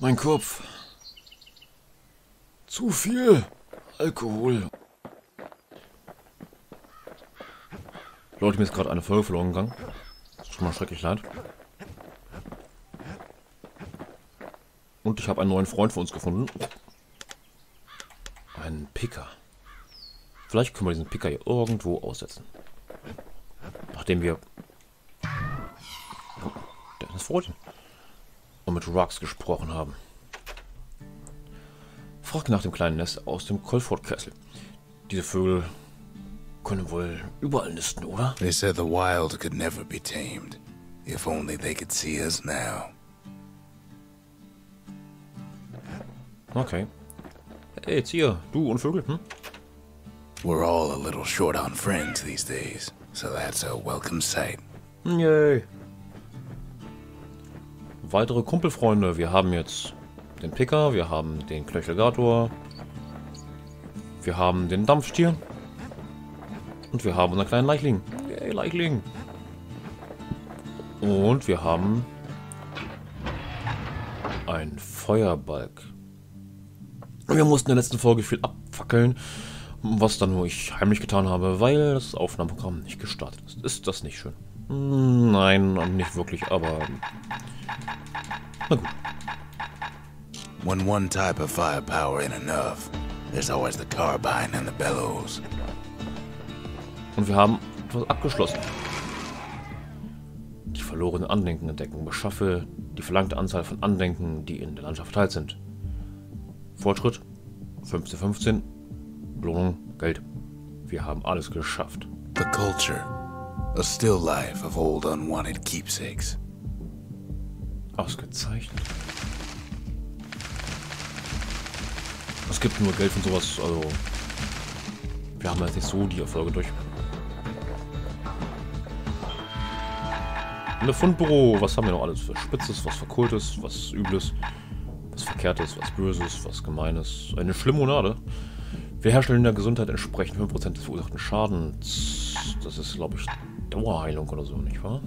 Mein Kopf. Zu viel Alkohol. Leute, mir ist gerade eine Folge verloren gegangen. Ist schon mal schrecklich leid. Und ich habe einen neuen Freund für uns gefunden. Einen Picker. Vielleicht können wir diesen Picker hier irgendwo aussetzen. Nachdem wir... Freundin. Und mit Rux gesprochen haben. Fragt nach dem kleinen Nest aus dem Colford-Kessel. Diese Vögel können wohl überall nisten, oder? They said the wild could never be tamed. If only they could see us now. Okay. Hey, jetzt hier, du und Vögel, hm? We're all a little short on friends these days, so that's a welcome sight. Yay. Weitere Kumpelfreunde. Wir haben jetzt den Picker, wir haben den Knöchelgator, wir haben den Dampfstier und wir haben unseren kleinen Leichling. Yay, Leichling. Und wir haben ein Feuerbalg. Wir mussten in der letzten Folge viel abfackeln, was dann nur ich heimlich getan habe, weil das Aufnahmeprogramm nicht gestartet ist. Ist das nicht schön? Nein, nicht wirklich, aber... Na gut. When one type of firepower ain't enough, there's always the carbine and the bellows. Und wir haben etwas abgeschlossen. Die verlorenen Andenken entdecken. Beschaffe die verlangte Anzahl von Andenken, die in der Landschaft verteilt sind. Fortschritt 1515. Belohnung Geld. Wir haben alles geschafft. The culture. A still life of old unwanted keepsakes. Ausgezeichnet. Es gibt nur Geld und sowas, also. Wir haben jetzt nicht so die Erfolge durch. Eine Fundbüro, was haben wir noch alles für Spitzes, was Verkultes, was Übles, was Verkehrtes, was Böses, was Gemeines. Eine Schlimonade. Wir herstellen in der Gesundheit entsprechend 5% des verursachten Schadens. Das ist, glaube ich, Dauerheilung oder so, nicht wahr?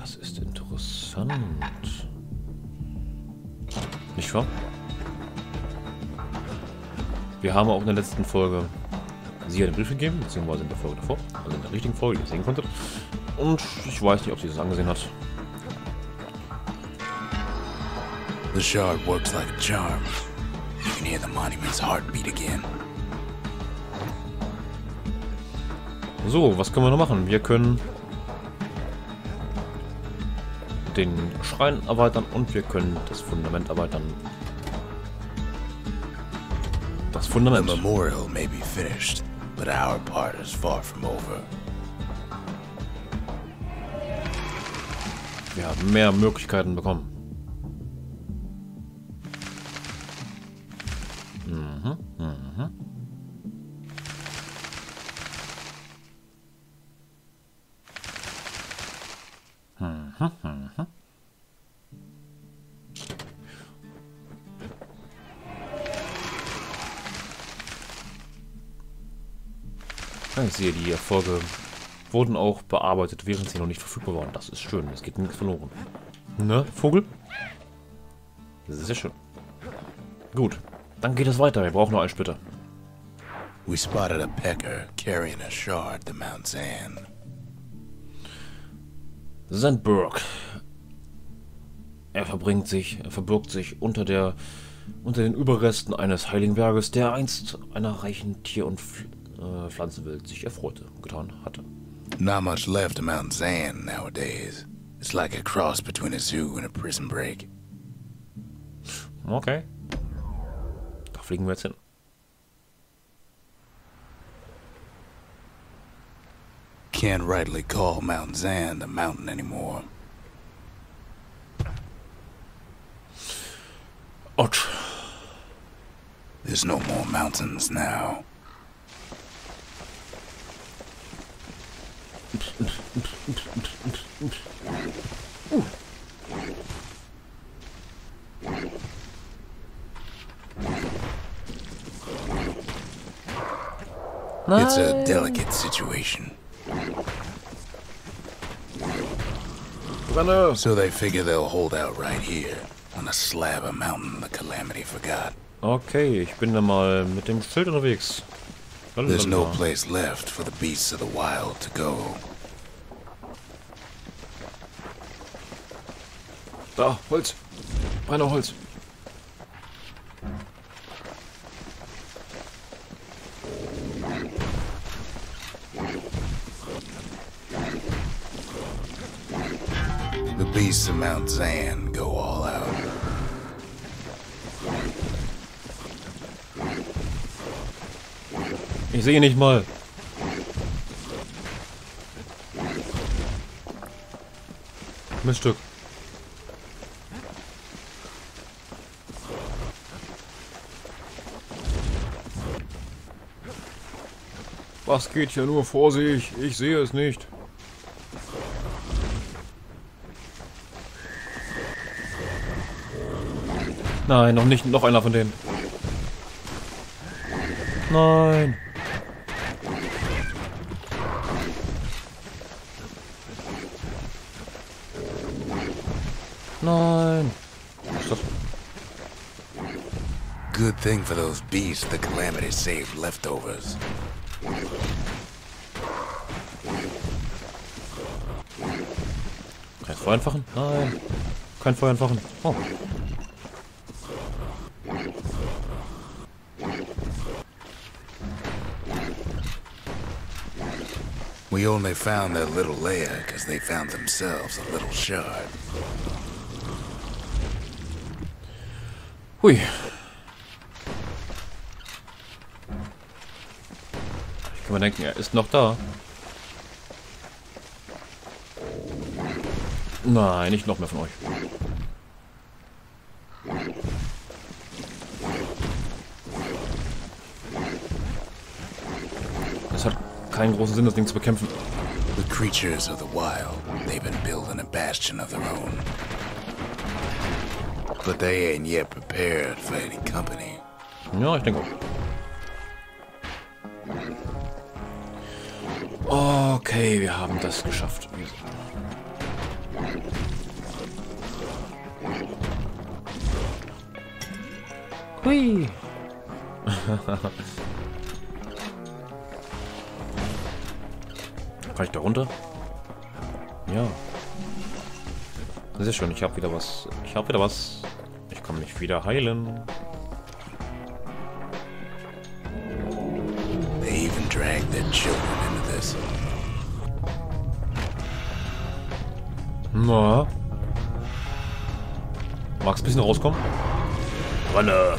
Das ist interessant. Nicht wahr? Wir haben auch in der letzten Folge sie einen Brief gegeben, beziehungsweise in der Folge davor, also in der richtigen Folge, die ihr sehen konntet. Und ich weiß nicht, ob sie das angesehen hat. The shard works like a charm. You can hear the monument's heartbeat again. So, was können wir noch machen? Wir können den Schrein erweitern und wir können das Fundament erweitern. Das The Fundament. memorial may be finished, but our part is far from over. Wir haben mehr Möglichkeiten bekommen. Sehe, die Erfolge wurden auch bearbeitet, während sie noch nicht verfügbar waren. Das ist schön, es geht nichts verloren. Ne, Vogel? Sehr schön. Gut, dann geht es weiter. Wir brauchen noch einen Splitter. We spotted a pecker carrying a shard to Mount Zan. Sandberg. Er verbringt sich, er verbirgt sich unter der unter den Überresten eines heiligen Berges, der einst einer reichen Tier- und Pfl äh, Pflanzenwelt sich erfreute und getan hatte. Not much left of Mount Zan nowadays. It's like a cross between a zoo and a prison break. Okay. Da fliegen wir jetzt hin. Can't rightly call Mount Zan the mountain anymore. Ouch. There's no more mountains now. It's a delicate situation. Brenne! Uh, so they figure they'll hold out right here, on a slab of mountain the Calamity forgot. Okay, ich bin da mal mit dem Schild unterwegs. There's no place left for the beasts of the wild to go. Da, Holz. Ah, Brenner Holz. The beasts of Mount Zan go all Ich sehe nicht mal. Miststück. Was geht hier nur vor sich? Ich sehe es nicht. Nein, noch nicht. Noch einer von denen. Nein. Nein. Was ist das? Good thing for those beasts the Calamity saved leftovers. Kein Feuer entfachen? Nein. Kein Feuer entfachen. Oh. We only found that little lair because they found themselves a little shard. Hui. Ich kann mir denken, er ist noch da. Nein, nicht noch mehr von euch. Es hat keinen großen Sinn, das Ding zu bekämpfen. The creatures of the wild, they've been building a bastion of their own. But they ain't yet prepared for any company. Ja, ich denke auch. Okay, wir haben das geschafft. Hui. Kann ich da runter? Ja. Sehr schön, ich habe wieder was. Ich habe wieder was. Mich wieder heilen. They even dragged their children into this. Na. Magst ein bisschen rauskommen? Brenne!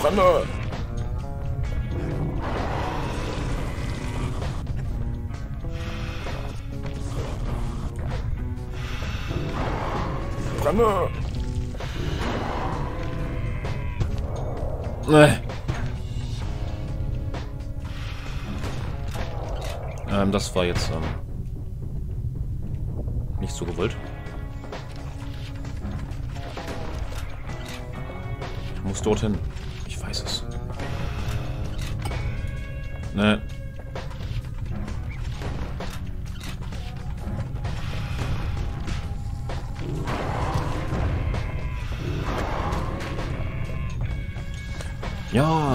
Brenne! Brenne! Nee. Ähm, das war jetzt, ähm, nicht so gewollt. Ich muss dorthin. Ich weiß es. Ne.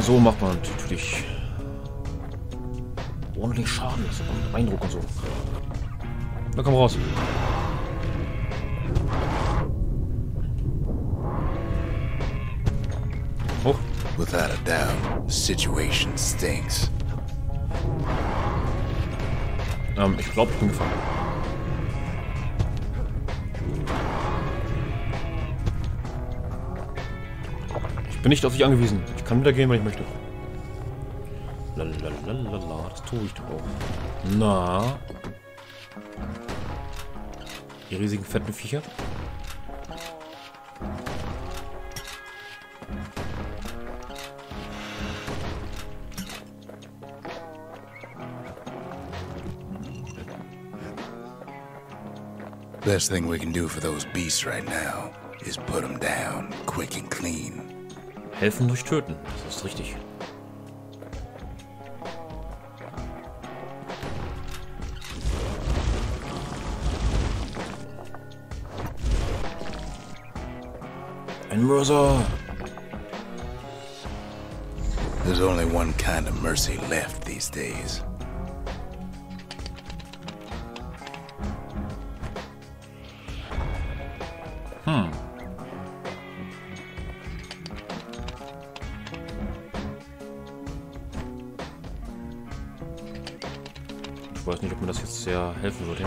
So macht man natürlich ordentlich Schaden. Das ist ein Eindruck und so. Na komm raus. Hoch. Without a doubt, the situation stinks. Ähm, ich glaube, ich bin gefangen. Bin nicht auf dich angewiesen. Ich kann wieder gehen, wenn ich möchte. Lalalala, das tue ich doch auch. Na. Die riesigen fetten Viecher. Best thing we can do for those beasts right now is put them down quick and clean. Helfen durch Töten. Das ist richtig. Ein Mörser! There's only one kind of mercy left these days. Helfen würde.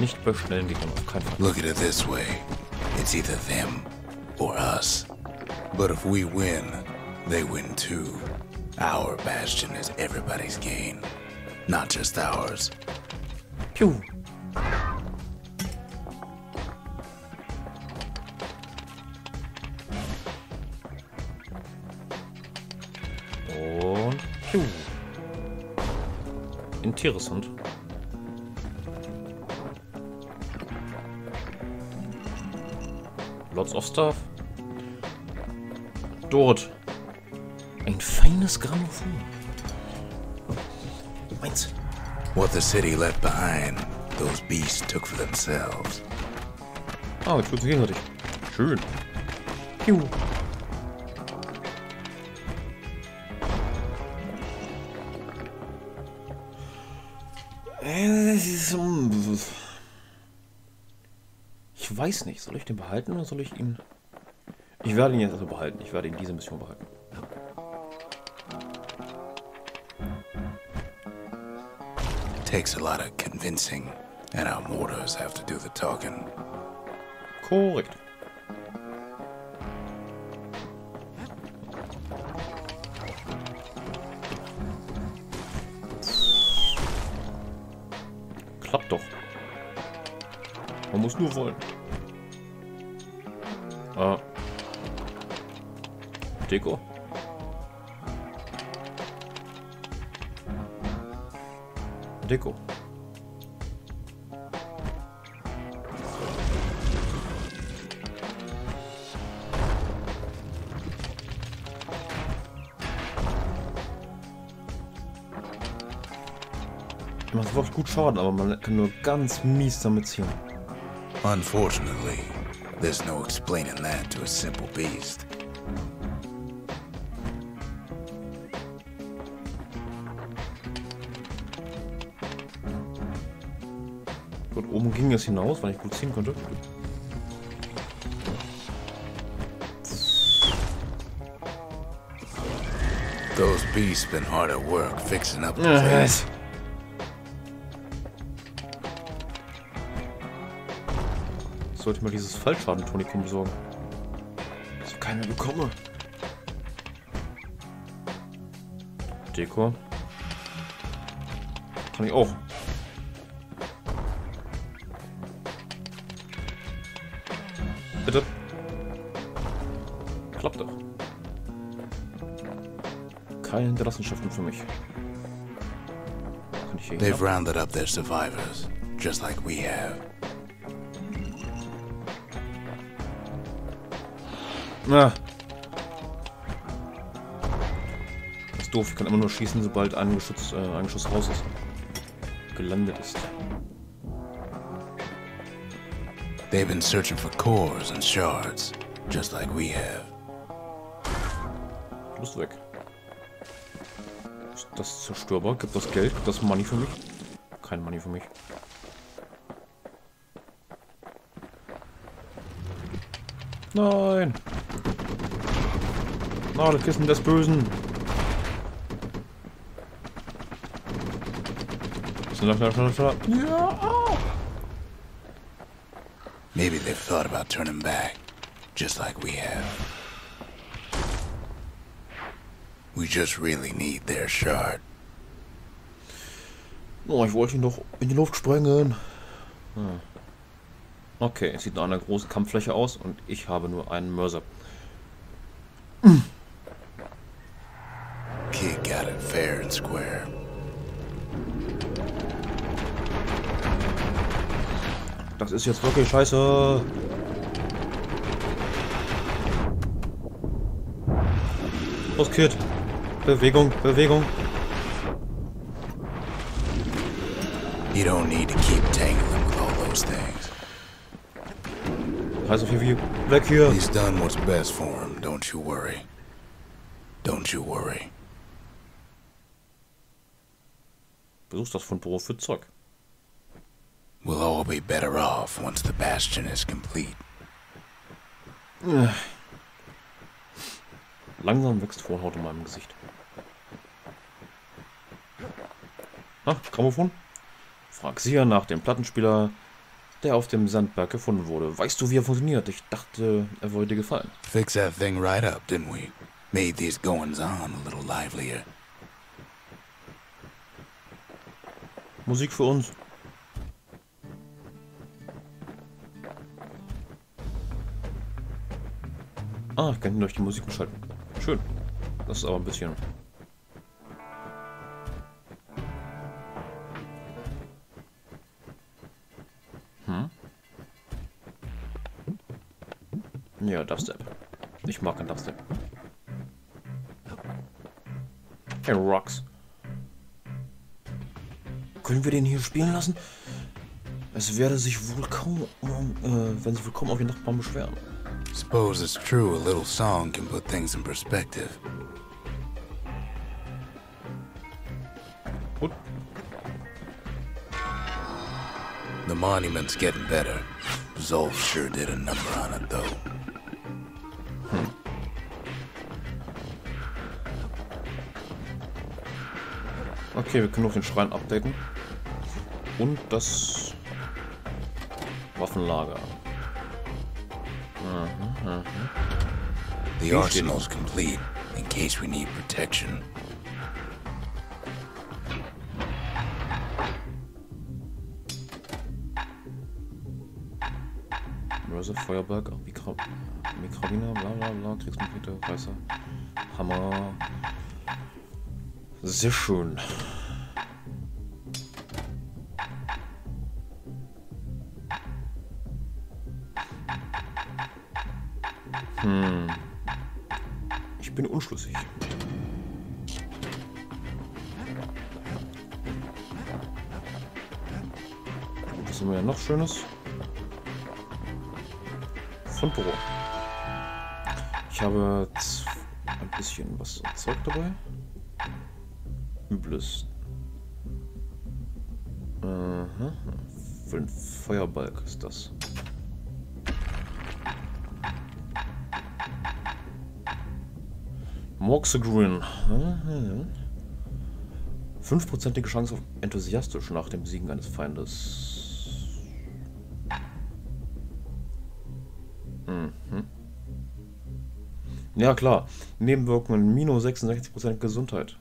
Nicht bei schnellen Gegnern, auf keinen Fall. Look at it this way. It's either them or us. But if we win, they win too. Our bastion is everybody's gain. Not just ours. Piu. Interessant. Lots of stuff. Dort. Ein feines Grammophon. Meins. What the city left behind, those beasts took for themselves. Ah, jetzt wird gegenseitig. Schön. Piu. Weiß nicht. Soll ich den behalten oder soll ich ihn... Ich werde ihn jetzt also behalten. Ich werde ihn diese Mission behalten. Takes a lot of convincing, and our mortars have to do the talking. Korrekt. Klappt doch. Man muss nur wollen. Gut Schaden, aber man kann nur ganz mies damit. Unfortunately, there's no explaining that to a simple beast. Ging es hinaus, weil ich gut ziehen konnte. Those beasts been hard at work fixing up the place. Ich sollte mal dieses Fallschaden-Tonikum besorgen. Dass ich keine bekomme. Deko. Kann ich auch. Hinterlassenschaften für mich. Kann ich hier They've rounded up their survivors, just like we have. Na. Das ist doof, ich kann immer nur schießen, sobald ein, Geschütz, äh, ein Geschoss raus ist. Gelandet ist. They've been searching for cores and shards, just like we have. Du bist weg. Das zerstörbar? Gibt das Geld? Gibt das Money für mich? Kein Money für mich. Nein! Na, das Kissen des Bösen! Schneller, schneller, schneller, schneller. Ja! au! Maybe they've thought about turning back, just like we have. We just really need their shard. Oh, ich wollte ihn doch in die Luft sprengen. Hm. Okay, es sieht nach einer großen Kampffläche aus und ich habe nur einen Mörser. Kid got it fair and square. Das ist jetzt wirklich scheiße. Los, Kid. Bewegung, Bewegung. You don't need to keep tangling with all those things. Hier wie weg hier. He's done what's best for him, don't you worry. Don't you worry. Besuchst das Fundbüro für Zeug. We'll all be better off once the bastion is complete. Langsam wächst Vorhaut in meinem Gesicht. Na, Grammophon? Frag Sia nach dem Plattenspieler, der auf dem Sandberg gefunden wurde. Weißt du, wie er funktioniert? Ich dachte, er wollte dir gefallen. Fix that thing right up, didn't we? Made these goings on a little livelier. Musik für uns. Ah, ich kann durch die Musik schalten. Schön. Das ist aber ein bisschen... Ja, Dubstep. Ich mag kein Dubstep. Hey, Rocks. Können wir den hier spielen lassen? Es werde sich wohl kaum, äh, wenn sich wohl kaum auf die Nachbarn beschweren. Suppose it's true a little song can put things in perspective. Gut. The monument's getting better. Zolf sure did a number on it, though. Okay, wir können noch den Schrein updaten. Und das Waffenlager. The arsenal's complete, in case we need protection. Mörser, Feuerberg, Mikra Mikrabiner, bla bla bla, Kriegsmachete, Weißer, Hammer. Sehr schön. Schönes? Von Büro. Ich habe ein bisschen was Zeug dabei. Übles. Aha. Für den Feuerbalg ist das. Moxegrin. Fünfprozentige Chance auf enthusiastisch nach dem Siegen eines Feindes. Ja klar, Nebenwirkungen minus 66% Gesundheit.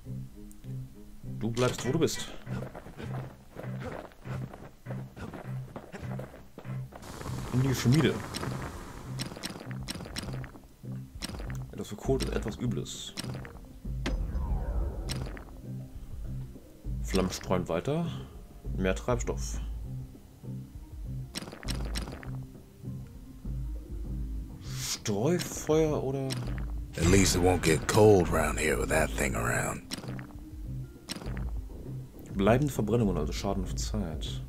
Du bleibst, wo du bist. In die Schmiede. Das verkohlt ist etwas Übles. Flammen streuen weiter. Mehr Treibstoff. Streufeuer oder... At least it won't get cold round here with that thing around. Bleibende Verbrennungen, also Schaden auf Zeit.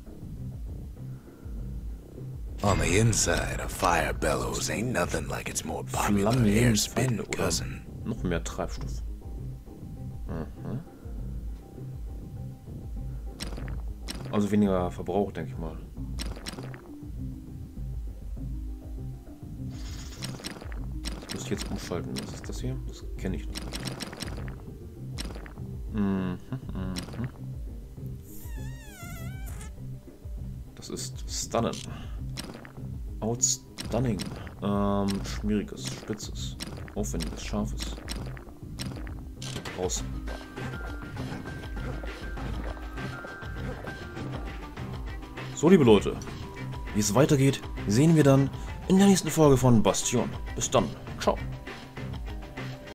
On the inside, a fire bellows ain't nothing like its more popular air oder cousin. noch mehr Treibstoff. Mhm. Also weniger Verbrauch, denke ich mal. Ich jetzt umschalten. Was ist das hier? Das kenne ich nicht. Mhm, mhm. Das ist Stunnen. Outstunning. Ähm, schwieriges, spitzes, aufwendiges, scharfes. Raus. So, liebe Leute, wie es weitergeht, sehen wir dann in der nächsten Folge von Bastion. Bis dann.